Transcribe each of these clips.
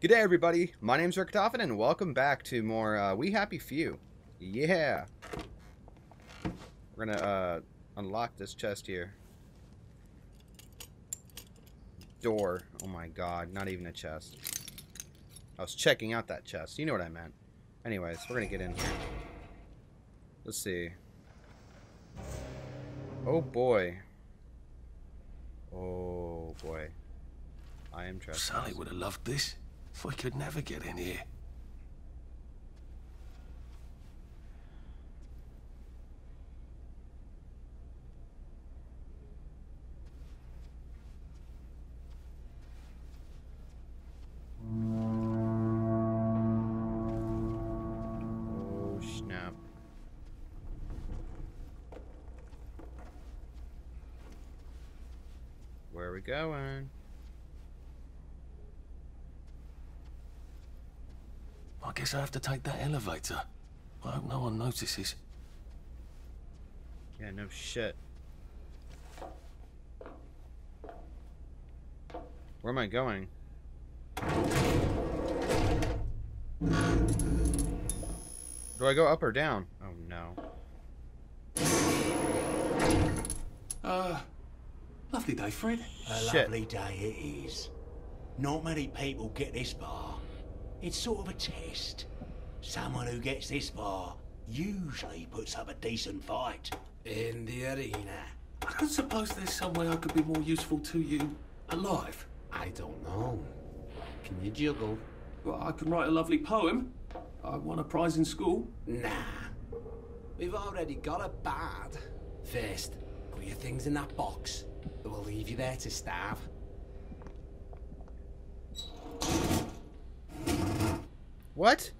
Good day, everybody. My name's Ricktophin, and welcome back to more uh, We Happy Few. Yeah. We're gonna uh, unlock this chest here. Door. Oh my god, not even a chest. I was checking out that chest. You know what I meant. Anyways, we're gonna get in here. Let's see. Oh boy. Oh boy. I am trusting. Sally would have loved this. We could never get in here. Oh snap. Where are we going? Guess I have to take that elevator. I hope no one notices. Yeah, no shit. Where am I going? Do I go up or down? Oh no. Uh, lovely day, Fred. A Shit. lovely day it is. Not many people get this far. It's sort of a test. Someone who gets this far usually puts up a decent fight. In the arena. I don't suppose there's some way I could be more useful to you alive. I don't know. Can you juggle? Well, I can write a lovely poem. I won a prize in school. Nah. We've already got a bad. First, put your things in that box. It will leave you there to starve. What?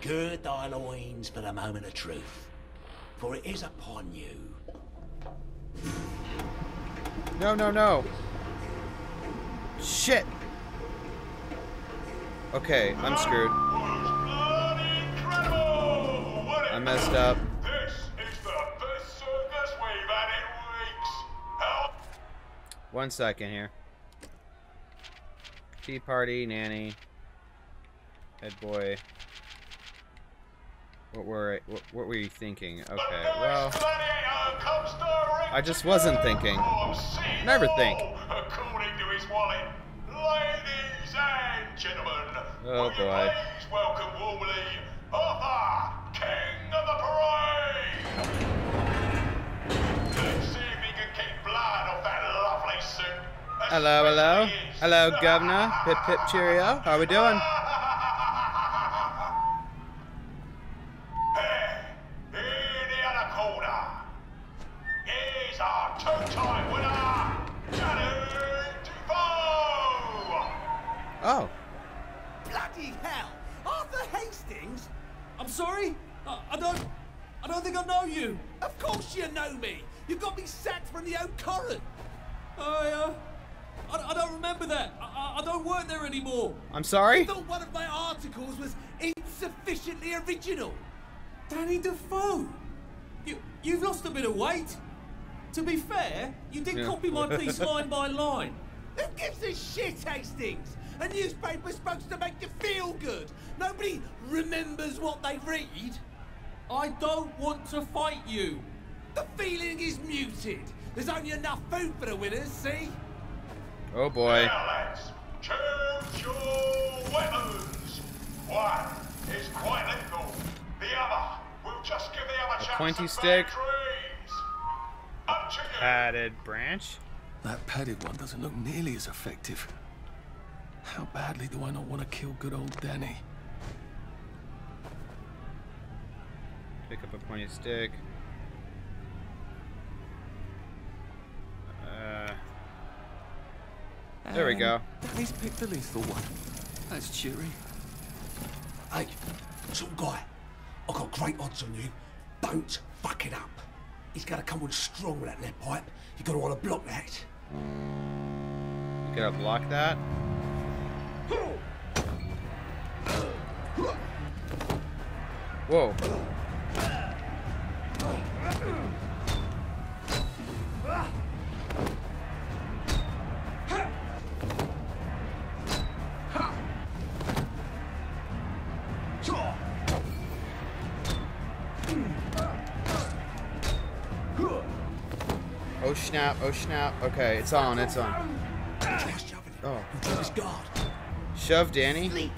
Gird thy loins for the moment of truth, for it is upon you. No, no, no. Shit. Okay, I'm screwed. I messed up. This is the best circus we've had in weeks. Help! One second here. Tea party, nanny, head boy. What were what, what were you thinking? Okay, well, I just wasn't thinking. Never think. According to his wallet, ladies and gentlemen, Oh, boy. please welcome warmly Arthur, Hello, hello, hello, Governor. Pip pip cheerio. How are we doing? Thought one of my articles was insufficiently original. Danny Defoe. You, you've lost a bit of weight. To be fair, you did Yeah. copy my piece line by line. Who gives a shit, Hastings? A newspaper's supposed to make you feel good. Nobody remembers what they read. I don't want to fight you. The feeling is muted. There's only enough food for the winners, see? Oh boy. Now, lads, choose your weapons. One is quite lethal. The other will just give the other A chap pointy stick. bad dreams. Up to you. Padded branch. That padded one doesn't look nearly as effective. How badly do I not want to kill good old Danny? Pick up a pointy stick. Uh, there we go. Danny's picked the lethal one. That's cheery. Hey, some guy, I've got great odds on you. Don't fuck it up. He's gonna come on strong with that lead pipe. You're gonna want to block that. You gotta block that. Whoa. Snap, oh snap. Okay, it's on, it's on. Oh. Shove Danny.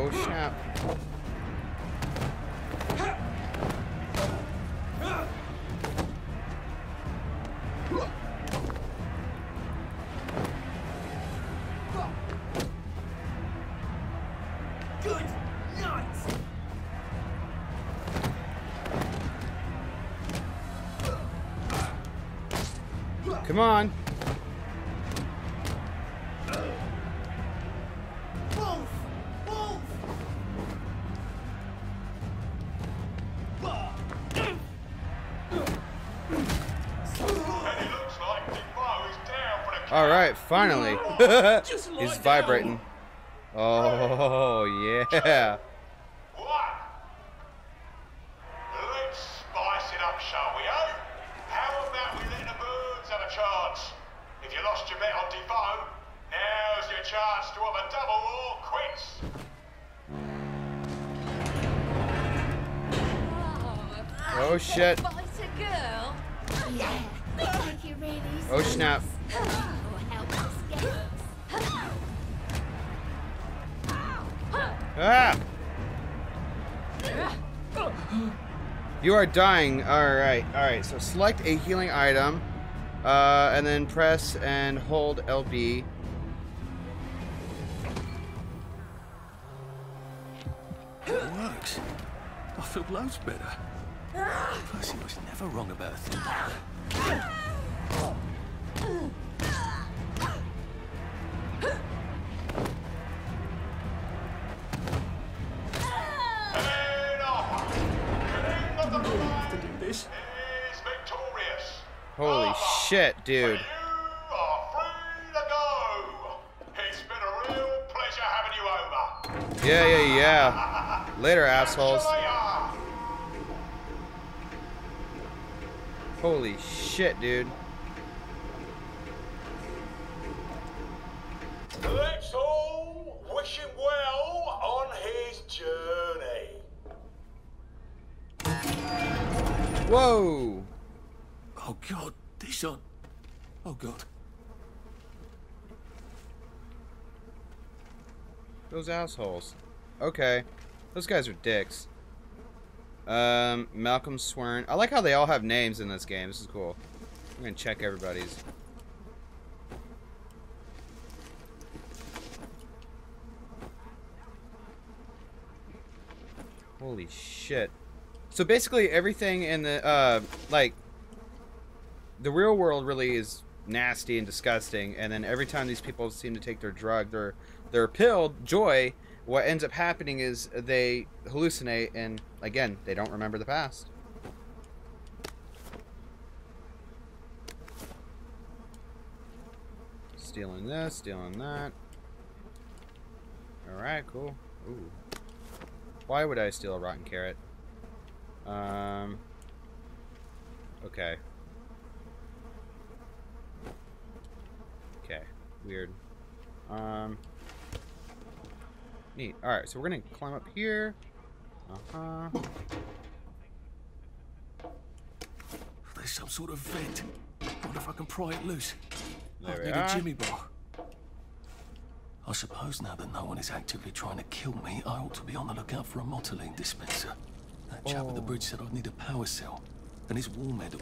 Oh snap. Come on. Finally. Just He's vibrating. Oh yeah. Let's spice it up, shall we, eh? How about we let the birds have a chance? If you lost your bet on Defoe, now's your chance to have a double or quits. Oh, shit. Fight a girl? Yeah. Think you really Oh snap. Ah! You are dying. Alright, alright. So select a healing item. Uh, and then press and hold LB. It works. I feel loads better. Percy was never wrong about a thing having shit, dude. Yeah, yeah, yeah. Later, assholes. Holy shit, dude. Let's all wish him well on his journey. Whoa! God. Oh god. Those assholes. Okay. Those guys are dicks. Um, Malcolm Swern. I like how they all have names in this game. This is cool. I'm gonna check everybody's. Holy shit. So basically everything in the, uh, like, the real world really is nasty and disgusting, and then every time these people seem to take their drug, their their pill, joy, what ends up happening is they hallucinate, and again, they don't remember the past. Stealing this, stealing that. Alright, cool. Ooh. Why would I steal a rotten carrot? Um. Okay. Okay. Weird. Um. Neat. Alright, so we're gonna climb up here. Uh-huh. There's some sort of vent. Wonder if I can pry it loose. There I we need are. a jimmy bar. I suppose now that no one is actively trying to kill me, I ought to be on the lookout for a motoline dispenser. That chap at the bridge said I'd need a power cell. And his war medal.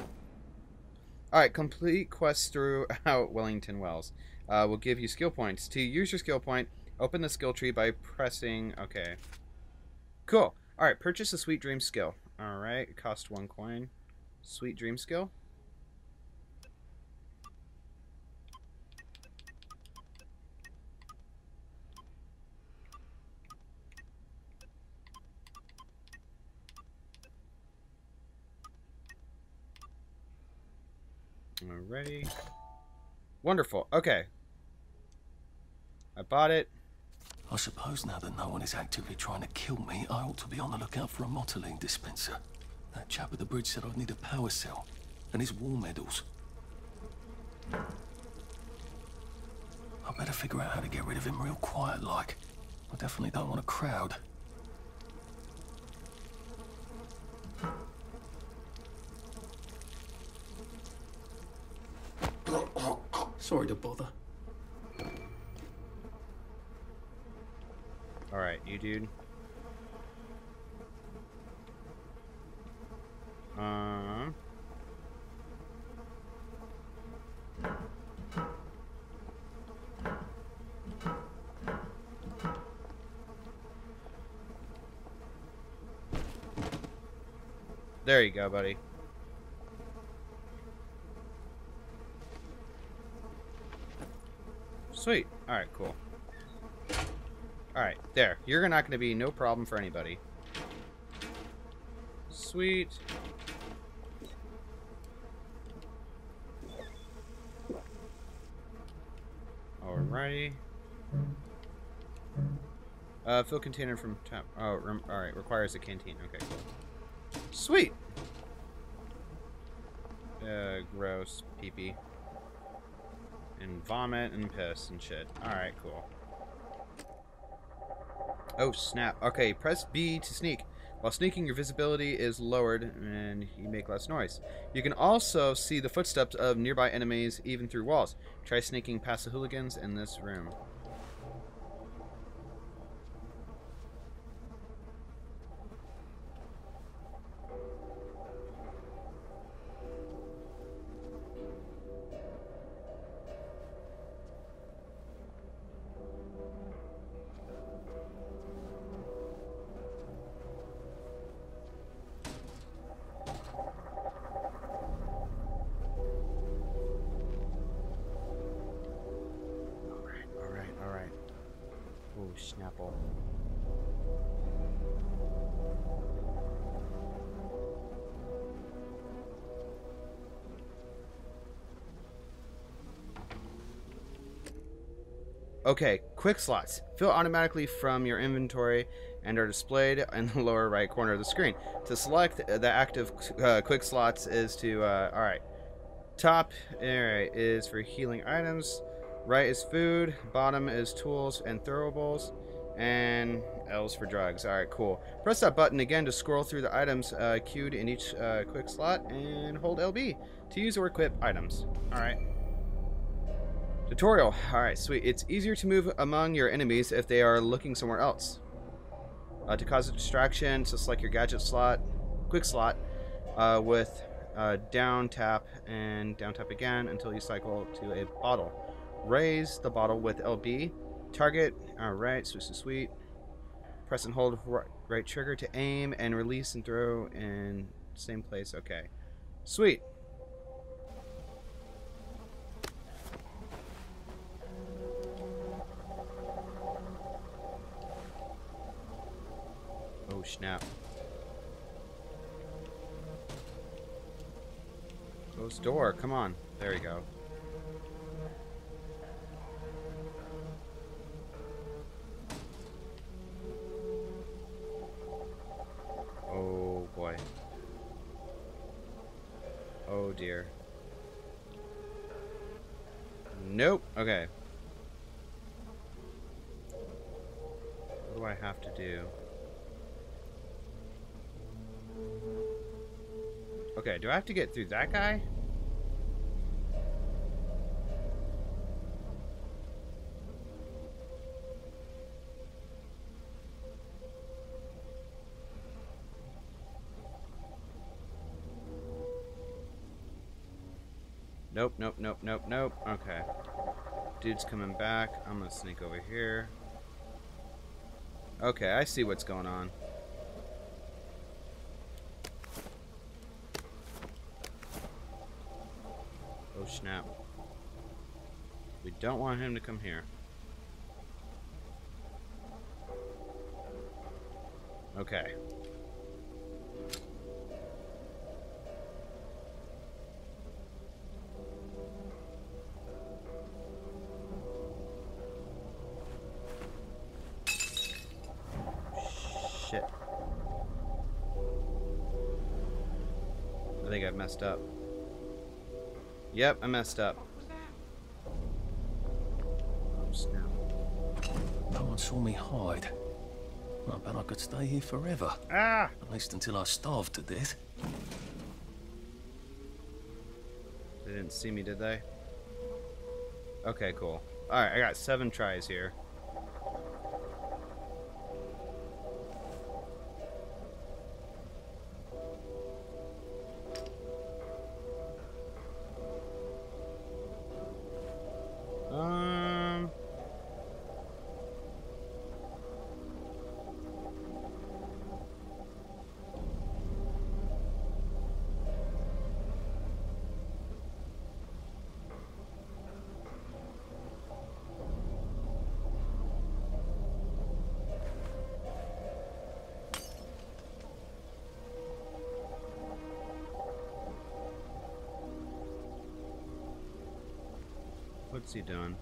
Alright, complete quest throughout Wellington Wells. Uh, will give you skill points. To use your skill point, open the skill tree by pressing... Okay. Cool. Alright, purchase a Sweet Dream skill. Alright, cost one coin. Sweet Dream skill. Alrighty. Wonderful. Okay. I bought it. I suppose now that no one is actively trying to kill me, I ought to be on the lookout for a motoline dispenser. That chap at the bridge said I'd need a power cell. And his war medals. I better figure out how to get rid of him real quiet like. I definitely don't want a crowd. Sorry to bother. Alright, you dude. Um. There you go, buddy. Sweet. Alright, cool. Alright, there. You're not going to be no problem for anybody. Sweet. Alrighty. Uh, fill container from top. Oh, alright. Requires a canteen. Okay. Sweet! Uh, gross. Pee pee. And vomit and piss and shit. Alright, cool. Oh, snap. Okay, press B to sneak. While sneaking, your visibility is lowered and you make less noise. You can also see the footsteps of nearby enemies even through walls. Try sneaking past the hooligans in this room. Oh, Snapple. Okay, quick slots. Fill automatically from your inventory and are displayed in the lower right corner of the screen. To select the active uh, quick slots is to, uh, alright. Top alright, is for healing items. Right is food. Bottom is tools and throwables. And L's for drugs. Alright, cool. Press that button again to scroll through the items uh, queued in each uh, quick slot. And hold LB to use or equip items. Alright. Tutorial. Alright, sweet. It's easier to move among your enemies if they are looking somewhere else. Uh, to cause a distraction, so select your gadget slot, quick slot, uh, with uh, down tap and down tap again until you cycle to a bottle. Raise the bottle with LB. Target. Alright, sweet, sweet, sweet. Press and hold right, right trigger to aim and release and throw in same place. Okay. Sweet. Oh snap. Close door, come on. There we go. Dear. Nope. Okay. What do I have to do? Okay, do I have to get through that guy? Nope, nope, nope, nope, nope. Okay. Dude's coming back. I'm gonna sneak over here. Okay, I see what's going on. Oh snap. We don't want him to come here. Okay. Yep, I messed up. No one saw me hide. I bet I could stay here forever. Ah! At least until I starved to death. They didn't see me, did they? Okay, cool. Alright, I got seven tries here. What's he doing?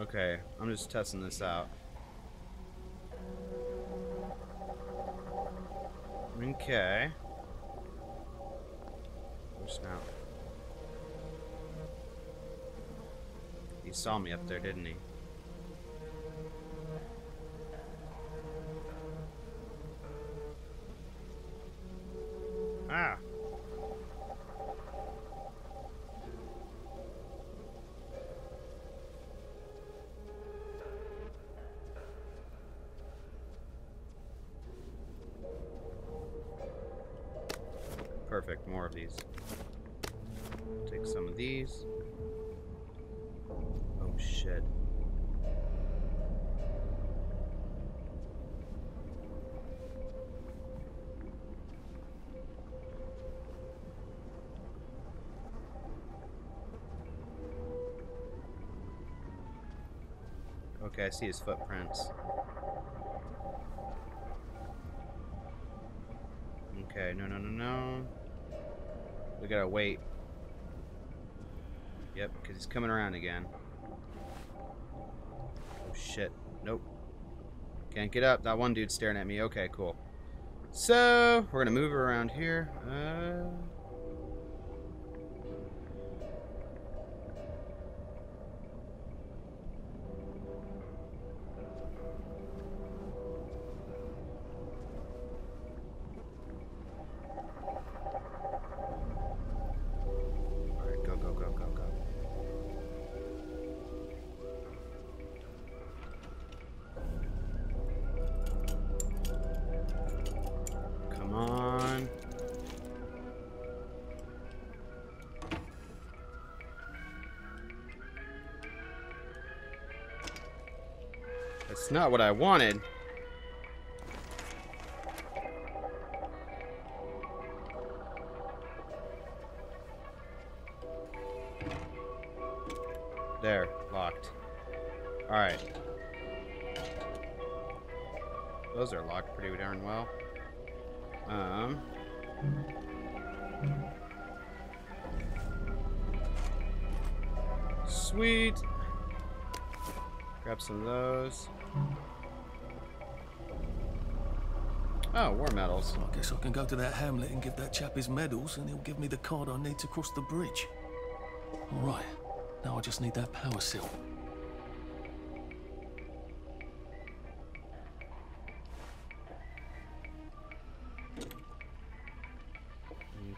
Okay, I'm just testing this out. Okay. Where's now? He saw me up there, didn't he? Shit. Okay, I see his footprints. Okay, no, no, no, no. We gotta wait. Yep, because he's coming around again. Shit. Nope. Can't get up. That one dude's staring at me. Okay, cool. So, we're gonna move around here. Uh... That's not what I wanted. I can go to that hamlet and give that chap his medals, and he'll give me the card I need to cross the bridge. All right. Now I just need that power cell.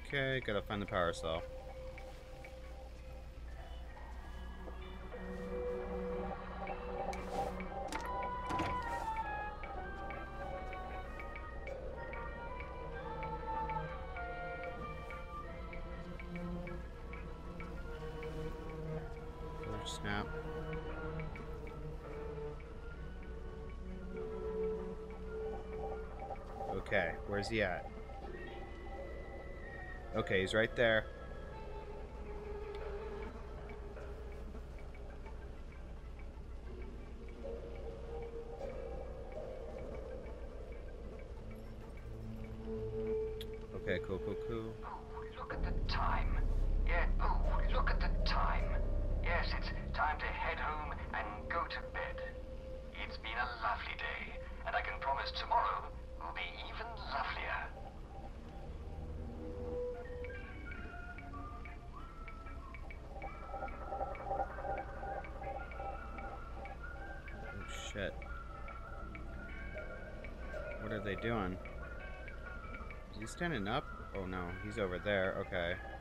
Okay, gotta find the power cell. Okay, he's right there. Okay, cool, cool, cool. Oh, look at the time. Yeah, oh, look at the time. Yes, it's time to head home and go to bed. It's been a lovely day, and I can promise tomorrow will be even lovelier. They doing? Is he standing up? Oh no, he's over there. Okay. Okay,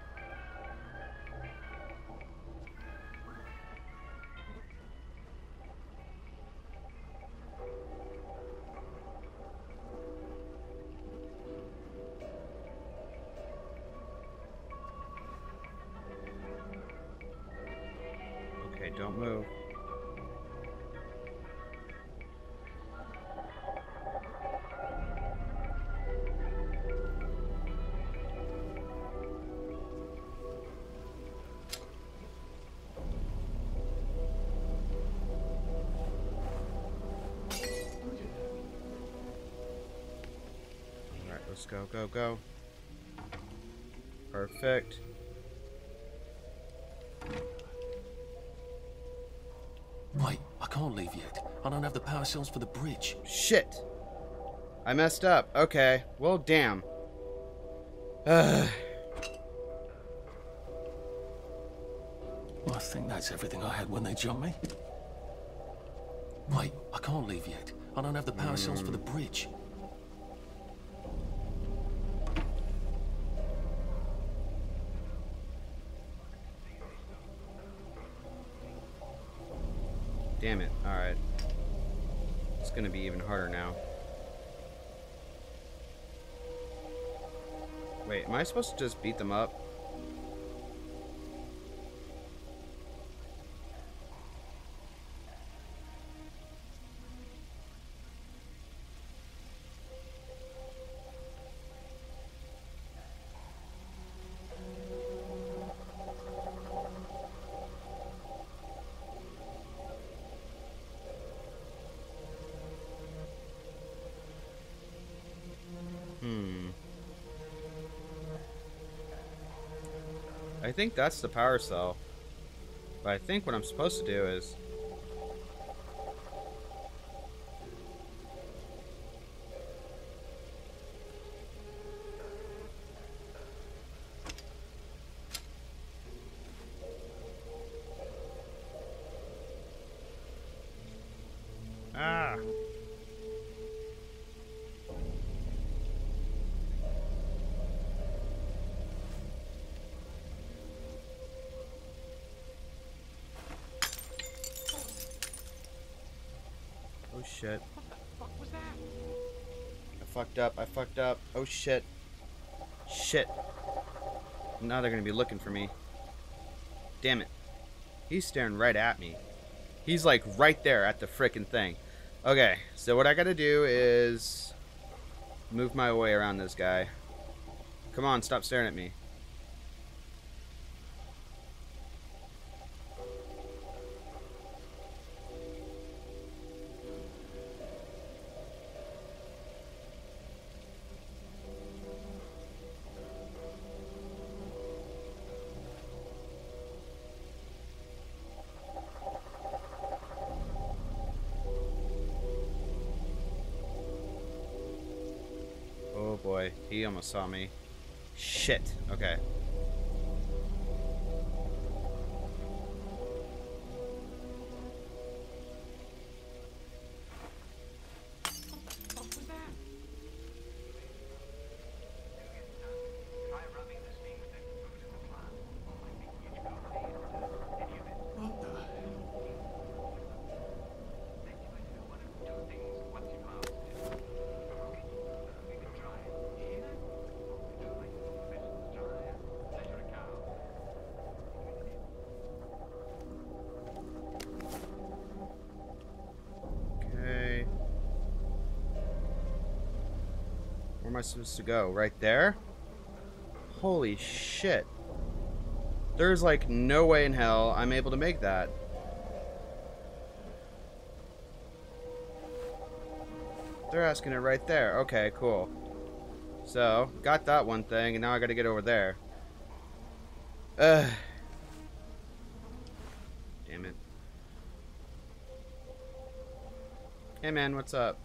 let's go, go, go. Perfect. Wait, I can't leave yet. I don't have the power cells for the bridge. Shit. I messed up. Okay. Well, damn. Ugh. Well, I think that's everything I had when they jumped me. Wait, I can't leave yet. I don't have the power cells for the hmm. bridge. Damn it. Alright. It's gonna be even harder now. Wait, am I supposed to just beat them up? Think that's the power cell. But I think what I'm supposed to do is... Shit. I fucked up. I fucked up. Oh shit. Shit. Now they're gonna be looking for me. Damn it. He's staring right at me. He's like right there at the frickin' thing. Okay, so what I gotta do is move my way around this guy. Come on, stop staring at me. Boy, he almost saw me. Shit. Okay. Okay. I supposed to go? Right there? Holy shit. There's like no way in hell I'm able to make that. They're asking it right there. Okay, cool. So, got that one thing, and now I gotta get over there. Ugh. Damn it. Hey man, what's up?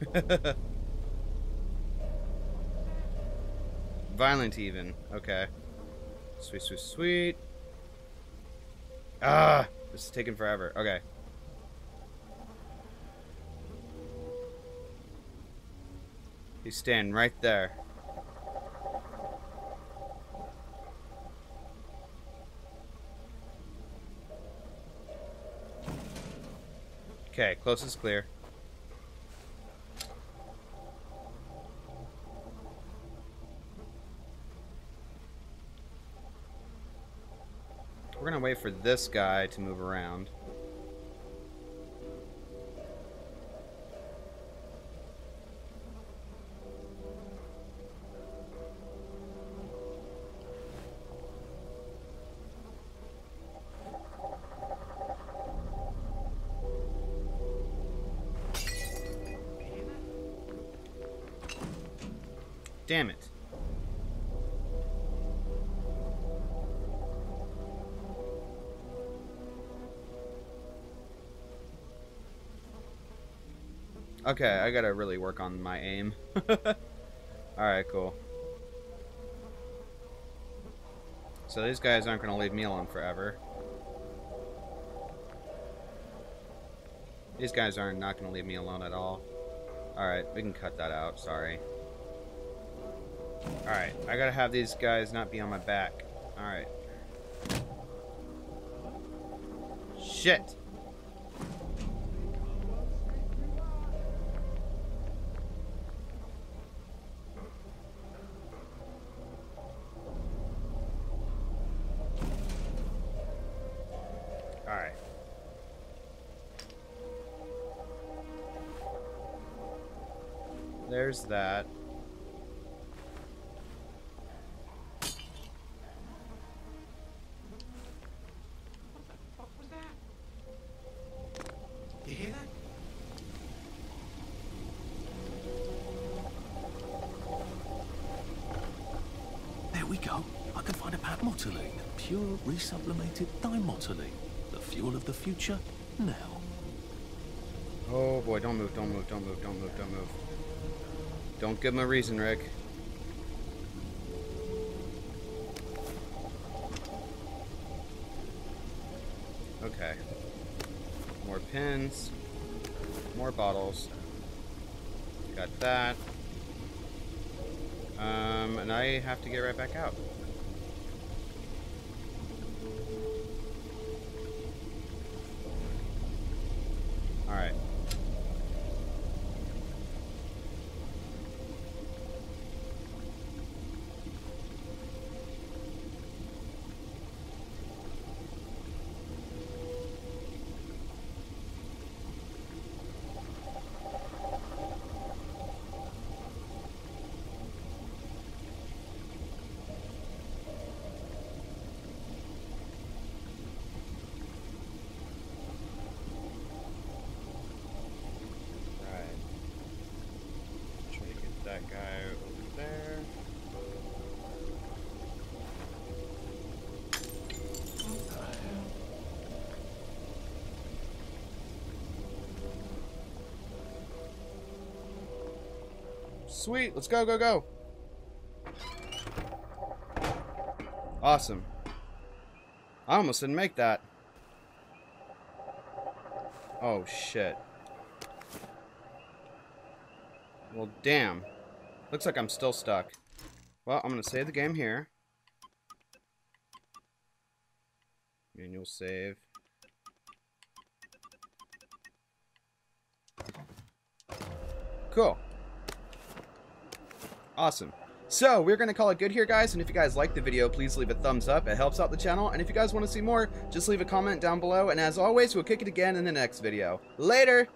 Violent even. Okay. Sweet, sweet, sweet. Ah! This is taking forever. Okay. He's standing right there. Okay, closest clear. We're gonna for this guy to move around. Damn it. Okay, I gotta really work on my aim. Alright, cool. So these guys aren't gonna leave me alone forever. These guys are not gonna leave me alone at all. Alright, we can cut that out, sorry. Alright, I gotta have these guys not be on my back. Alright. Shit! Pat motoline. Pure resublimated dimotoline. The fuel of the future, now. Oh boy, don't move, don't move, don't move, don't move, don't move. Don't give him a reason, Rick. Okay. More pins. More bottles. Got that. Um, and I have to get right back out. Sweet, let's go, go, go. Awesome. I almost didn't make that. Oh, shit. Well, damn. Looks like I'm still stuck. Well, I'm going to save the game here. Manual save. Cool. Awesome. So, we're going to call it good here, guys. And if you guys like the video, please leave a thumbs up. It helps out the channel. And if you guys want to see more, just leave a comment down below. And as always, we'll kick it again in the next video. Later!